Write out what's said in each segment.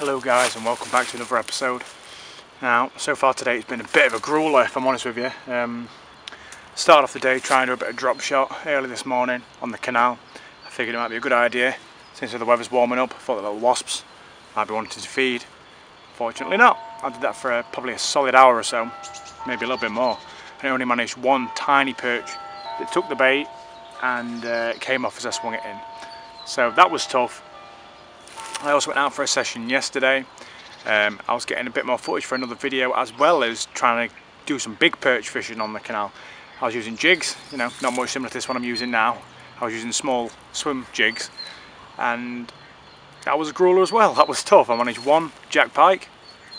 Hello guys and welcome back to another episode. Now, so far today it's been a bit of a grueler if I'm honest with you. Um, started off the day trying to do a bit of drop shot early this morning on the canal. I figured it might be a good idea since the weather's warming up. I thought the little wasps might be wanting to feed. Fortunately not. I did that for probably a solid hour or so, maybe a little bit more. And I only managed one tiny perch that took the bait and uh, came off as I swung it in. So that was tough. I also went out for a session yesterday. Um, I was getting a bit more footage for another video as well as trying to do some big perch fishing on the canal. I was using jigs, you know, not much similar to this one I'm using now. I was using small swim jigs and that was a grueler as well. That was tough. I managed one jack pike.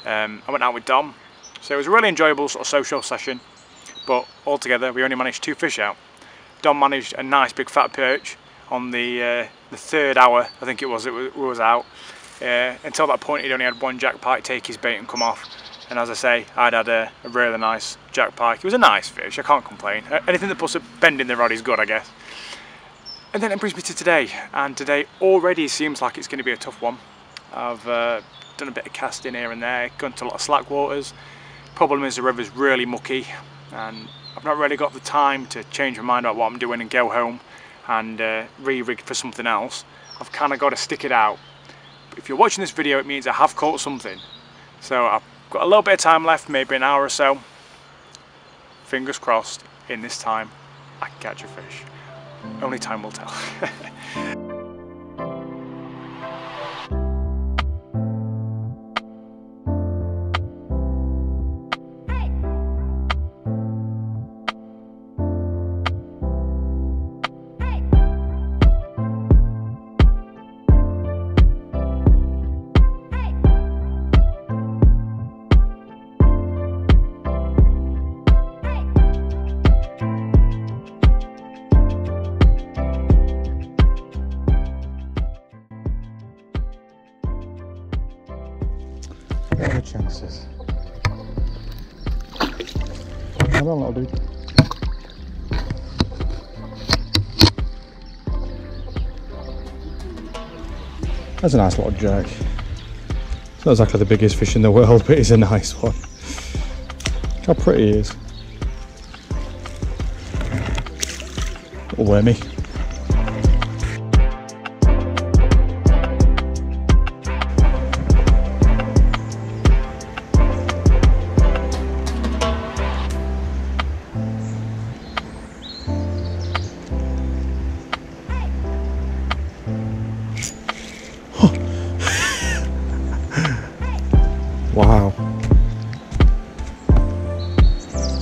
Um, I went out with Dom. So it was a really enjoyable sort of social session. But altogether we only managed two fish out. Dom managed a nice big fat perch on the uh, the third hour I think it was it was, was out. Uh, until that point he'd only had one jack pike take his bait and come off. And as I say I'd had a, a really nice jack pike it was a nice fish I can't complain. Anything that puts a bend in the rod is good I guess. And then it brings me to today. And today already seems like it's going to be a tough one. I've uh, done a bit of casting here and there gone to a lot of slack waters. Problem is the river's really mucky. And I've not really got the time to change my mind about what I'm doing and go home and uh, re-rig for something else, I've kind of got to stick it out. But if you're watching this video, it means I have caught something. So I've got a little bit of time left, maybe an hour or so. Fingers crossed, in this time, I can catch a fish. Only time will tell. Dude. That's a nice little jerk. It's not exactly the biggest fish in the world, but it's a nice one. Look how pretty he is. Little wormy.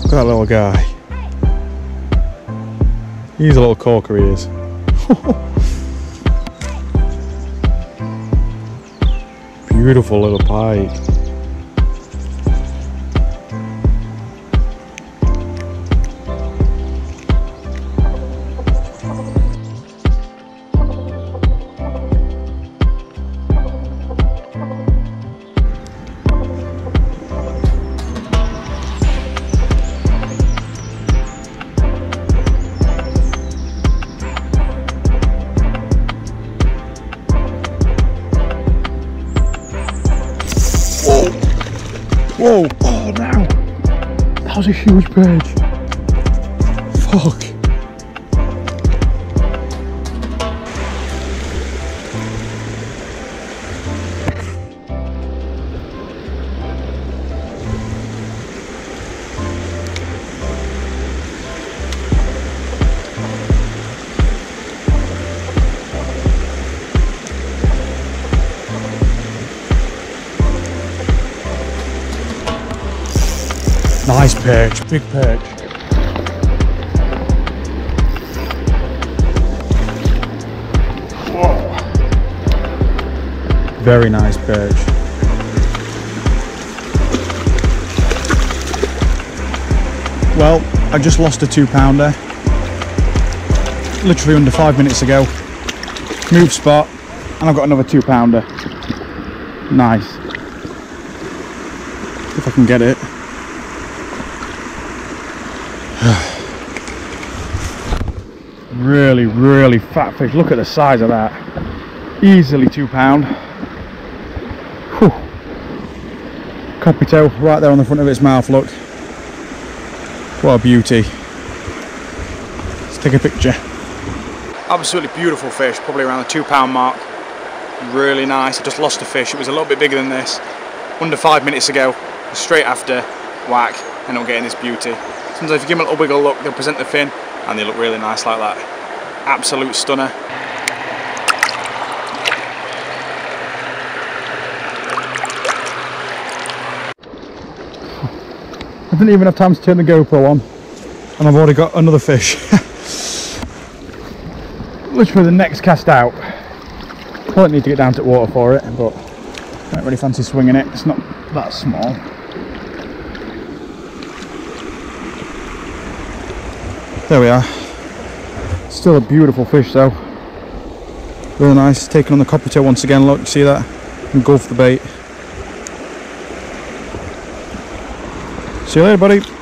Look at that little guy. He's a little corker, he is. Beautiful little pike. Whoa! Oh no! That was a huge perch. Fuck. Nice perch, big perch. Very nice perch. Well, I just lost a two pounder. Literally under five minutes ago. Move spot, and I've got another two pounder. Nice. If I can get it. really, really fat fish. Look at the size of that. Easily two pound. Whew. Kopito right there on the front of its mouth, look. What a beauty. Let's take a picture. Absolutely beautiful fish, probably around the two pound mark. Really nice, I just lost a fish, it was a little bit bigger than this. Under five minutes ago, straight after whack, and I'm getting this beauty. Sometimes if you give them a little wiggle look, they'll present the fin, and they look really nice like that. Absolute stunner. I didn't even have time to turn the GoPro on and I've already got another fish. Literally the next cast out. Probably need to get down to water for it, but I don't really fancy swinging it. It's not that small. There we are. Still a beautiful fish though. Really nice. Taking on the Kopito once again, look, see that? And go for the bait. See you later, buddy.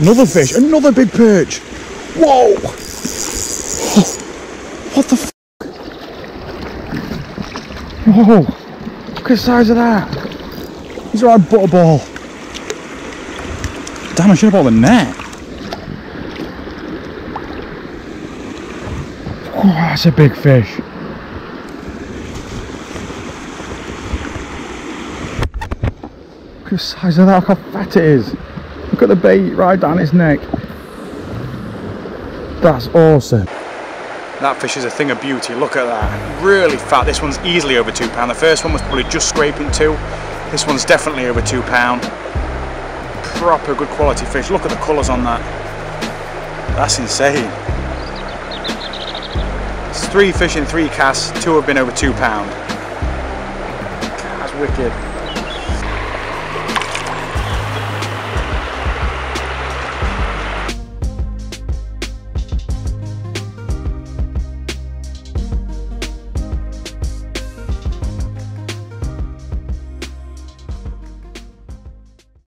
Another fish, another big perch. Whoa! What the f Whoa! Look at the size of that. He's right butterball. Damn, I should have bought the net. Oh, that's a big fish. Look at the size of that, look how fat it is. Look at the bait right down its neck. That's awesome. That fish is a thing of beauty, look at that. Really fat, this one's easily over two pound. The first one was probably just scraping two. This one's definitely over two pound. Proper good quality fish. Look at the colours on that. That's insane. It's three fish in three casts, two have been over two pound. That's wicked.